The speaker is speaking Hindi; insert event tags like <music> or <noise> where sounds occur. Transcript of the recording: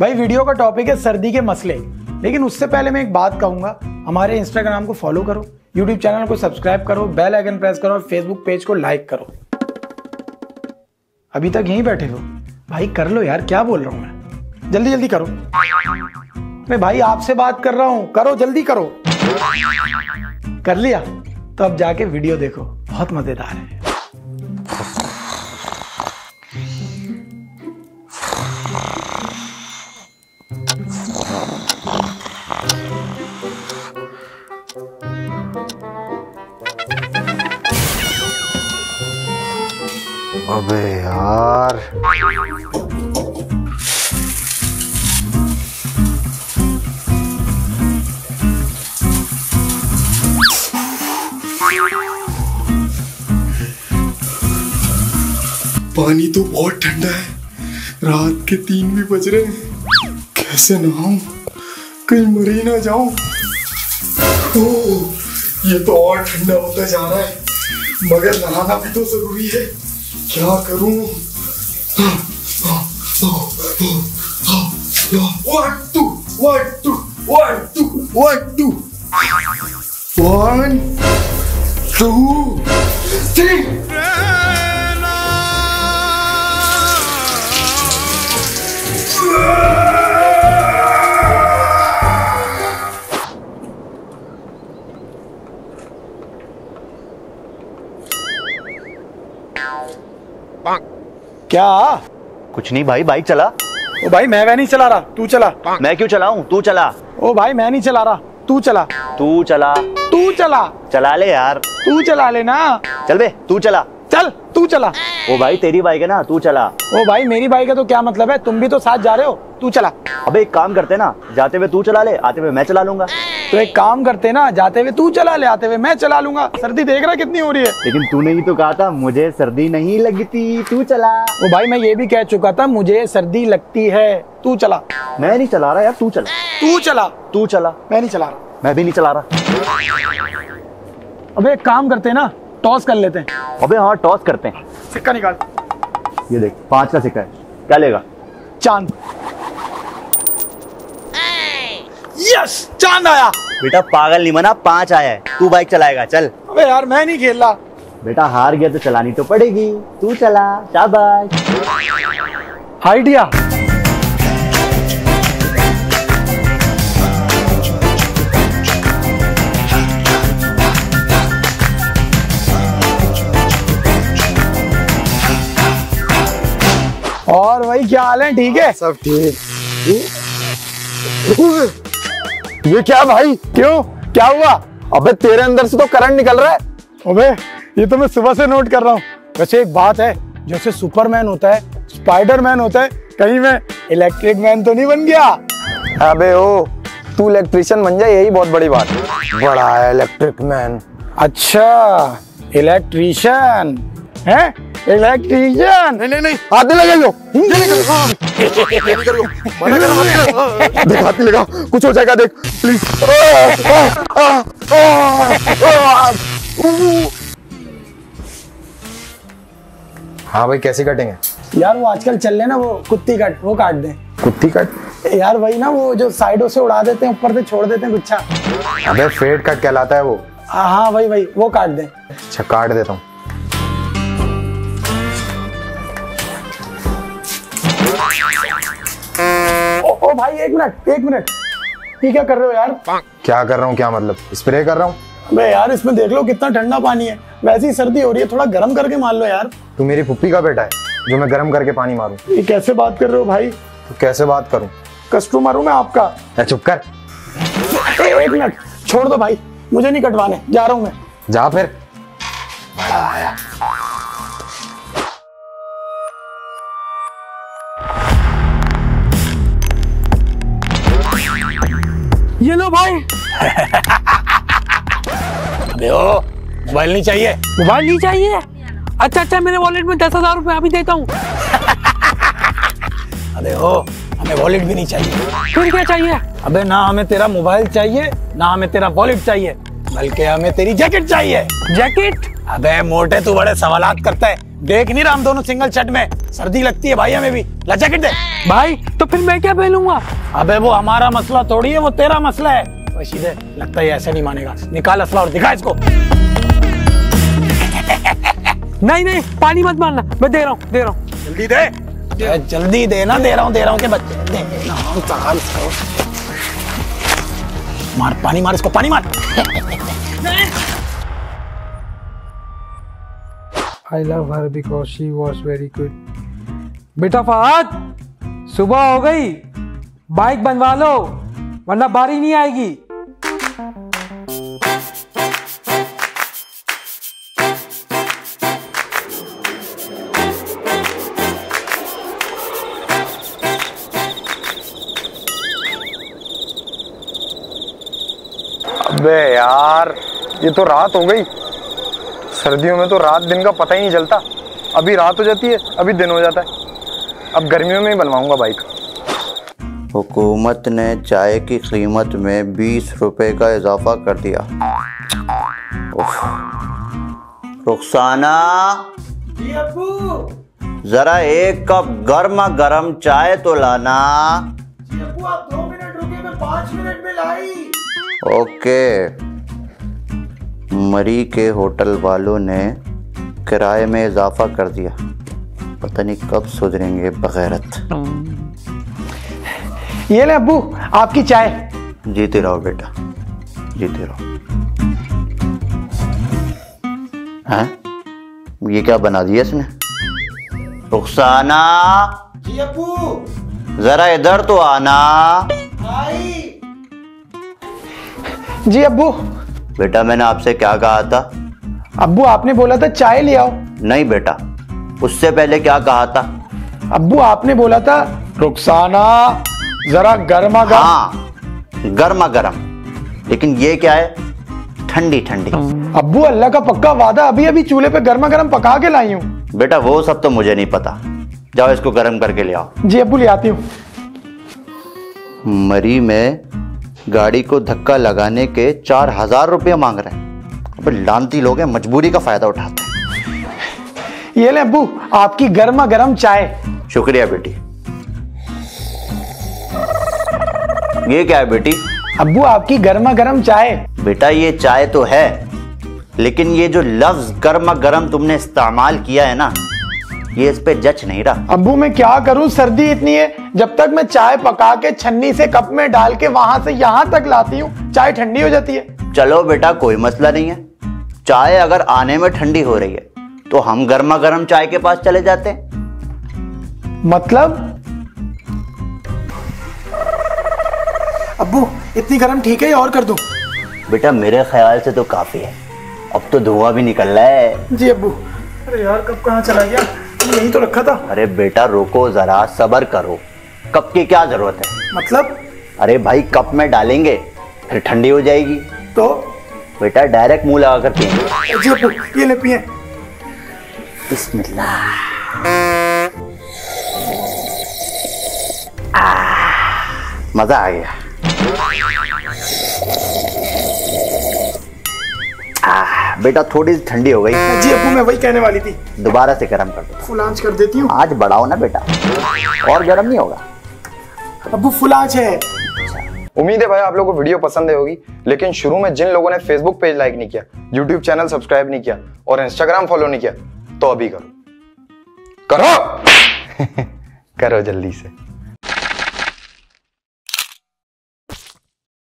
भाई वीडियो का टॉपिक है सर्दी के मसले। लेकिन उससे पहले मैं एक बात कहूँगा, हमारे इंस्टाग्राम को फॉलो करो यूट्यूब चैनल को सब्सक्राइब करो बेल आइकन प्रेस करो और फेसबुक पेज को लाइक करो। अभी तक यहीं बैठे हो। भाई, कर लो यार, क्या बोल रहा हूँ मैं? जल्दी जल्दी करो। अरे भाई आपसे बात कर रहा हूँ, करो, जल्दी करो। कर लिया तो अब जाके वीडियो देखो। बहुत मज़ेदार है। अबे यार। पानी तो बहुत ठंडा है। रात के तीन भी बज रहे हैं। कैसे नहाऊं? कहीं मर ही ना जाऊँ। ओह, ये तो और ठंडा होता जा रहा है। मगर नहाना भी तो ज़रूरी है। क्या करूं One, two, one, two, one, two, one, two. One, two, three. क्या? कुछ नहीं भाई बाइक चला। ओ भाई मैं वह नहीं चला रहा तू चला। मैं क्यों चलाऊं? तू चला। ओ भाई मैं नहीं चला रहा तू चला। तू चला। तू चला। चला ले यार। तू चला लेना। चल बे तू चला। चल तू चला। ओ भाई तेरी बाइक है ना तू चला। ओ भाई मेरी बाइक है तो क्या मतलब है? तुम भी तो साथ जा रहे हो तू चला। अबे एक काम करते ना जाते हुए तू चला ले आते हुए मैं चला लूँगा। तो एक काम करते ना जाते हुए तू चला ले आते हुए मैं चला लूँगा। सर्दी देख रहा कितनी हो रही है। लेकिन तूने ही तो कहा था मुझे सर्दी नहीं लगती तू चला। ओ भाई मैं ये भी कह चुका था मुझे सर्दी लगती है तू चला। मैं नहीं चला रहा यार तू चला। तू चला। तू चला। मैं नहीं चला रहा। मैं भी नहीं चला रहा। अबे एक काम करते ना टॉस कर लेते हैं। अबे हाँ टॉस करते हैं। सिक्का निकाल। ये देख पाँच का सिक्का है। क्या लेगा? चाँद। यस चाँद आया। बेटा पागल नहीं बना पाँच आया है। तू बाइक चलाएगा चल। अबे यार मैं नहीं खेल रहा। बेटा हार गया तो चलानी तो पड़ेगी। तू चला शाबाश। आइडिया और भाई क्या हाल है? ठीक है? सब ठीक। ये क्या भाई? क्यों? क्या हुआ? अबे तेरे अंदर से तो करंट निकल रहा है। अबे ये तो मैं सुबह से नोट कर रहा हूँ। वैसे एक बात है जैसे सुपरमैन होता है स्पाइडरमैन होता है कहीं मैं इलेक्ट्रिक मैन तो नहीं बन गया। अबे ओ तू इलेक्ट्रिशियन बन जाए यही बहुत बड़ी बात है। बड़ा है इलेक्ट्रिक मैन अच्छा इलेक्ट्रिशियन है? इलेक्ट्रिशियन नहीं नहीं नहीं। हाथ लगा लो देख हाथ लगा कुछ हो जाएगा देख। प्लीज़ हाँ भाई कैसे कटेंगे? यार वो आजकल चल रहे ना वो कुत्ती कट वो काट दें। कुत्ती कट? यार वही ना वो जो साइडों से उड़ा देते हैं ऊपर से छोड़ देते हैं गुच्छा। अबे फेड कट कहलाता है वो। हाँ हाँ वही वही वो काट दे। अच्छा काट देता हूँ। ओ, ओ भाई एक मिनट एक मिनट। ये क्या कर रहे हो यार? क्या कर रहा हूँ क्या मतलब? स्प्रे कर रहा हूँ? अबे यार इसमें देख लो कितना ठंडा पानी है। वैसे ही सर्दी हो रही है थोड़ा गर्म करके मार लो यार। तू मेरी पुप्पी का बेटा है जो मैं गर्म करके पानी मारूं। ये कैसे बात कर रहे हो भाई? तो कैसे बात करूँ? कस्टमर हूँ मैं आपका। या चुप कर। ए, एक मिनट छोड़ दो भाई मुझे नहीं कटवाने जा रहा हूँ मैं। जा फिर। ये लो भाई। अबे ओ मोबाइल नहीं चाहिए। मोबाइल नहीं चाहिए? अच्छा अच्छा मेरे वॉलेट में दस हज़ार रुपये अभी देता हूँ। अबे ओ हमें वॉलेट भी नहीं चाहिए। फिर क्या चाहिए? अबे ना हमें तेरा मोबाइल चाहिए ना हमें तेरा वॉलेट चाहिए बल्कि हमें तेरी जैकेट चाहिए। जैकेट अबे मोटे तू बड़े सवालात करता है। देख नहीं रहा हम दोनों सिंगल शर्ट में। सर्दी लगती है भाई हमें भी। ला जैकेट दे। भाई तो फिर मैं क्या पहनूँगा? अबे वो हमारा मसला थोड़ी है वो तेरा मसला है। ओए सीधे लगता है ऐसे नहीं मानेगा। निकाल असला और दिखा इसको। नहीं नहीं पानी मत मारना। मैं दे रहा हूँ दे रहा हूँ। जल्दी दे। ए, जल्दी दे ना दे रहा हूँ दे रहा हूँ के बच्चे दे ना मार पानी मार इसको पानी मार। I love her because she was very good बेटा फहद, सुबह हो गई। बाइक बनवा लो, वरना बारी नहीं आएगी। अबे यार, ये तो रात हो गई। सर्दियों में तो रात दिन का पता ही नहीं चलता। अभी रात हो जाती है अभी दिन हो जाता है। अब गर्मियों में ही बनवाऊँगा बाइक हुकूमत ने चाय की कीमत में बीस रुपए का इजाफा कर दिया। रुखसाना। जरा एक कप गर्मा गर्म चाय तो लाना। आप दो मिनट रुके मैं पाँच मिनट में लाई। ओके। मरी के होटल वालों ने किराए में इजाफा कर दिया। पता नहीं कब सुधरेंगे बगैरत। ये ले अब्बू आपकी चाय। जीते रहो बेटा जीते रहो। हैं? ये क्या बना दिया इसने? रुखसाना। जी अबू जरा इधर तो आना। जी अब्बू बेटा मैंने आपसे क्या कहा था? अब्बू आपने बोला था चाय ले आओ। नहीं बेटा उससे पहले क्या कहा था? अब्बू आपने बोला था रुखसाना जरा गर्मा गर्म। हाँ गर्मा गर्म। लेकिन ये क्या है? ठंडी ठंडी। अब्बू अल्लाह का पक्का वादा अभी अभी चूल्हे पे गर्मा गर्म पका के लाई हूँ। बेटा वो सब तो मुझे नहीं पता। जाओ इसको गर्म करके ले आओ। जी अब्बू ले आती हूँ। मरी में गाड़ी को धक्का लगाने के चार हज़ार रुपये मांग रहे हैं। अबे लानती लोग हैं मजबूरी का फ़ायदा उठाते हैं। ये ले अब्बू आपकी गर्मा गर्म चाय। शुक्रिया बेटी। ये क्या है बेटी? अबू आपकी गर्मा गर्म चाय। बेटा ये चाय तो है लेकिन ये जो लफ्ज गर्मा गर्म तुमने इस्तेमाल किया है ना ये इस पे जच नहीं रहा। अब्बू मैं क्या करूँ? सर्दी इतनी है जब तक मैं चाय पका के छन्नी से कप में डाल के वहाँ से यहाँ तक लाती हूँ चाय ठंडी हो जाती है। चलो बेटा कोई मसला नहीं है। चाय अगर आने में ठंडी हो रही है तो हम गर्मा गर्म चाय के पास चले जाते हैं। मतलब? अब्बू इतनी गर्म ठीक है और कर दूँ? बेटा मेरे ख्याल से तो काफ़ी है। अब तो धुआँ भी निकल रहा है। जी अब्बू अरे यार कब कहाँ चला गया? यही तो रखा था। अरे बेटा रोको जरा सबर करो। कप की क्या ज़रूरत है? मतलब? अरे भाई कप में डालेंगे फिर ठंडी हो जाएगी। तो? बेटा डायरेक्ट मुँह लगा कर ये ले पिए। बिस्मिल्लाह। मज़ा आ गया। बेटा थोड़ी सी ठंडी हो गई। जी अब्बू मैं वही कहने वाली थी। दोबारा से गर्म कर दो। फुल आँच कर देती हूँ। आज बढ़ाओ ना बेटा। और गर्म नहीं होगा। अब्बू फुल आँच है। उम्मीद है भाई आप लोगों को वीडियो पसंद आई होगी लेकिन शुरू में जिन लोगों ने फेसबुक पेज लाइक नहीं किया यूट्यूब चैनल सब्सक्राइब नहीं किया और इंस्टाग्राम फॉलो नहीं किया तो अभी करो। करो! <laughs> करो जल्दी से।